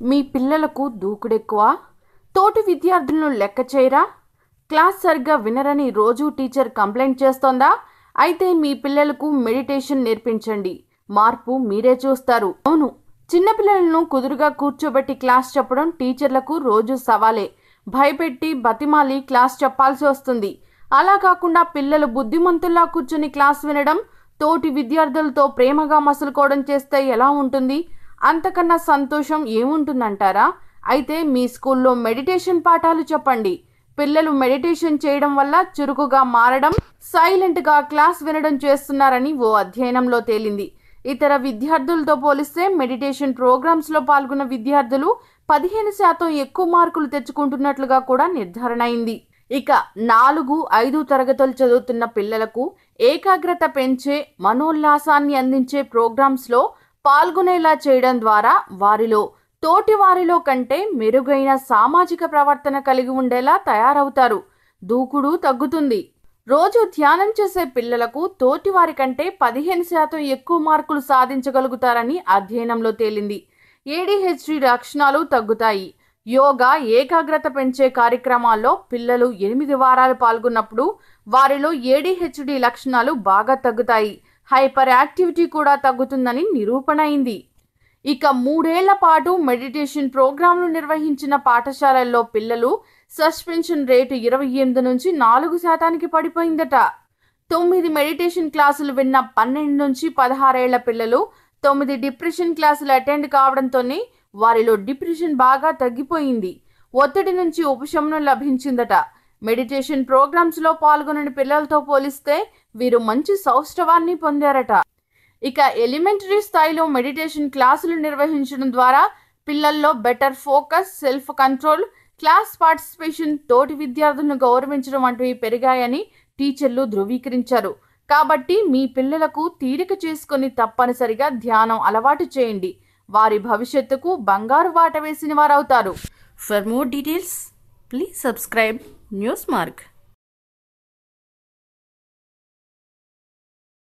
మీ పిల్లలకు దూకుడెక్కువ? తోటి విద్యార్థులను లెక్క చేయరా? క్లాస్ సరిగ్గా వినరని రోజు టీచర్ కంప్లైంట్ చేస్తోందా? అయితే మీ పిల్లలకు మెడిటేషన్ నేర్పించండి. మార్పు మీరే చూస్తారు. అవును చిన్నపిల్లలను కుదురుగా కూర్చోబెట్టి క్లాస్ చెప్పడం టీచర్లకు రోజు సవాలే. భయపెట్టి బతిమాలి క్లాస్ చెప్పాల్సి వస్తుంది. అలా కాకుండా పిల్లలు బుద్ధిమంతుల్లా కూర్చుని క్లాస్ వినడం తోటి విద్యార్థులతో ప్రేమగా మసులుకోవడం చేస్తే ఎలా ఉంటుంది? అంతకన్నా సంతోషం ఏముంటుందంటారా? అయితే మీ స్కూల్లో మెడిటేషన్ పాఠాలు చెప్పండి. పిల్లలు మెడిటేషన్ చేయడం వల్ల చురుకుగా మారడం సైలెంట్గా క్లాస్ వినడం చేస్తున్నారని ఓ అధ్యయనంలో తేలింది. ఇతర విద్యార్థులతో పోలిస్తే మెడిటేషన్ ప్రోగ్రామ్స్లో పాల్గొన్న విద్యార్థులు పదిహేను శాతం ఎక్కువ మార్కులు తెచ్చుకుంటున్నట్లుగా కూడా నిర్ధారణ అయింది. ఇక నాలుగు ఐదు తరగతులు చదువుతున్న పిల్లలకు ఏకాగ్రత పెంచే మనోల్లాసాన్ని అందించే ప్రోగ్రామ్స్లో పాల్గొనేలా చేయడం ద్వారా వారిలో తోటి వారిలో కంటే మెరుగైన సామాజిక ప్రవర్తన కలిగి ఉండేలా తయారవుతారు. దూకుడు తగ్గుతుంది. రోజు ధ్యానం చేసే పిల్లలకు తోటి వారి కంటే పదిహేను శాతం ఎక్కువ మార్కులు సాధించగలుగుతారని అధ్యయనంలో తేలింది. ఏడిహెచ్డి లక్షణాలు తగ్గుతాయి. యోగా ఏకాగ్రత పెంచే కార్యక్రమాల్లో పిల్లలు ఎనిమిది వారాలు పాల్గొన్నప్పుడు వారిలో ఏడిహెచ్డి లక్షణాలు బాగా తగ్గుతాయి. హైపర్ యాక్టివిటీ కూడా తగ్గుతుందని నిరూపణ అయింది. ఇక మూడేళ్ళ పాటు మెడిటేషన్ ప్రోగ్రాంలు నిర్వహించిన పాఠశాలల్లో పిల్లలు సస్పెన్షన్ రేటు ఇరవై ఎనిమిది నుంచి నాలుగు శాతానికి పడిపోయిందట. తొమ్మిది మెడిటేషన్ క్లాసులు విన్న పన్నెండు నుంచి పదహారేళ్ళ పిల్లలు తొమ్మిది డిప్రెషన్ క్లాసులు అటెండ్ కావడంతోనే వారిలో డిప్రెషన్ బాగా తగ్గిపోయింది. ఒత్తిడి నుంచి ఉపశమనం లభించిందట. మెడిటేషన్ ప్రోగ్రామ్స్లో పాల్గొనని పిల్లలతో పోలిస్తే వీరు మంచి సౌష్ఠవాన్ని పొందారట. ఇక ఎలిమెంటరీ స్థాయిలో మెడిటేషన్ క్లాసులు నిర్వహించడం ద్వారా పిల్లల్లో better focus self control class participation తోటి విద్యార్థులను గౌరవించడం వంటివి పెరిగాయని టీచర్లు ధృవీకరించారు. కాబట్టి మీ పిల్లలకు తీరిక చేసుకొని తప్పనిసరిగా ధ్యానం అలవాటు చేయండి. వారి భవిష్యత్తుకు బంగారు వాట వేసిన వారవుతారు. For more details Please subscribe Newsmark.